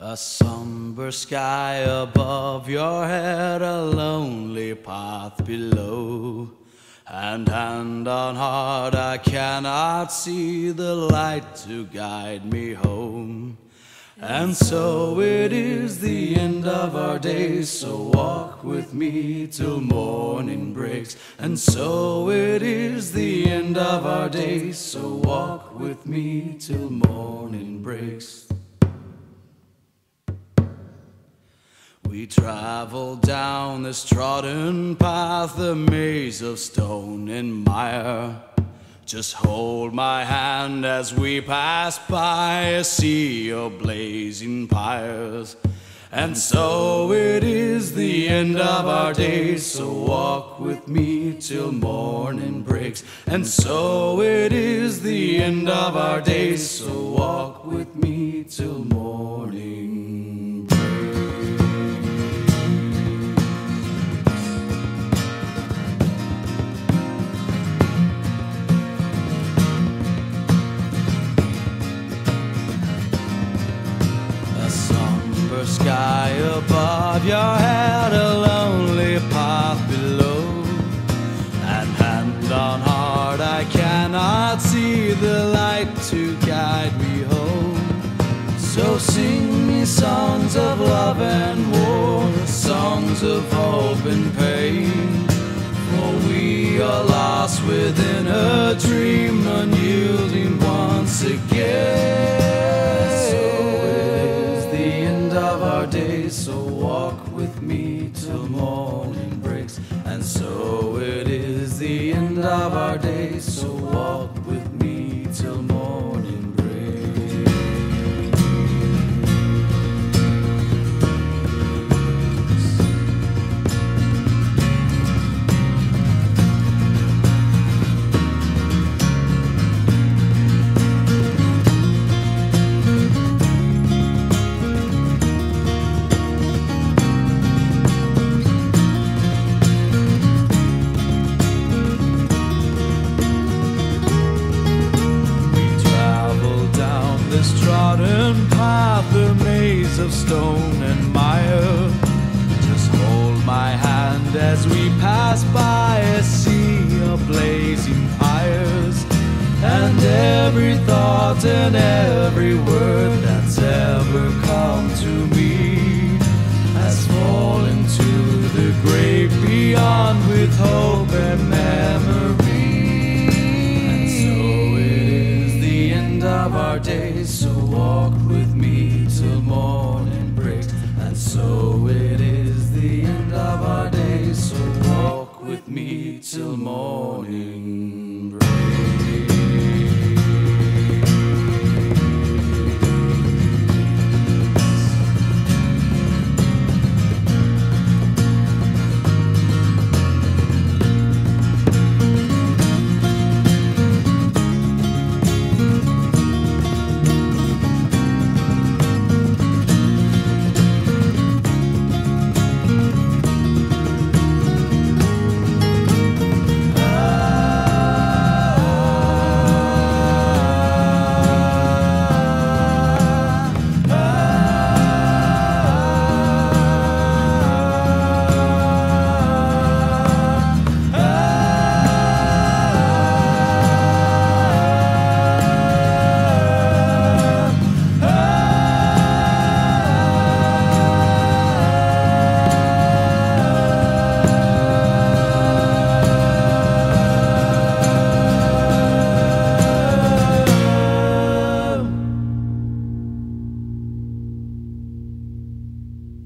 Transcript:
A somber sky above your head, a lonely path below. And hand on heart, I cannot see the light to guide me home. And so it is the end of our days, so walk with me till morning breaks. And so it is the end of our days, so walk with me till morning breaks. We travel down this trodden path, a maze of stone and mire. Just hold my hand as we pass by a sea of blazing pyres. And so it is the end of our days, so walk with me till morning breaks. And so it is the end of our days, so walk with me till morning above your head, a lonely path below. And hand on heart, I cannot see the light to guide me home. So sing me songs of love and war, songs of hope and pain. For we are lost within a dream, unyielding once again. Days, so walk with me till morning breaks. And so it is the end of our days, so walk with of stone and mire. Just hold my hand as we pass by a sea of blazing fires. And every thought and every word that's ever come to me has fallen to the grave beyond with hope and man. our days. So walk with me till morning break. And so it is the end of our days. So walk with me till morning.